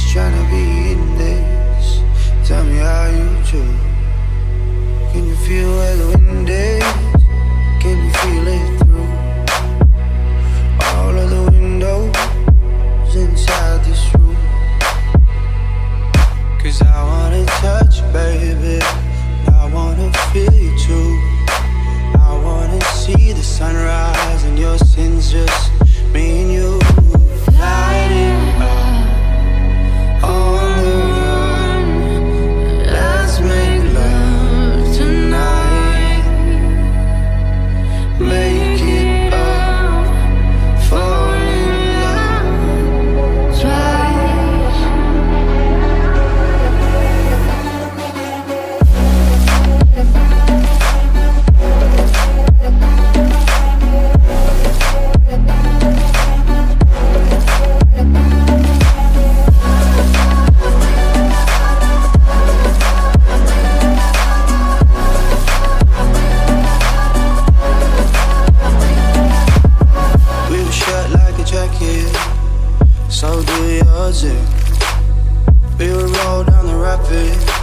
Just trying to be in this. Tell me how you do. Can you feel where the wind is? Can you feel it through all of the windows inside this room? Cause I wanna touch baby. So do yours. Yeah. We would roll down the rapids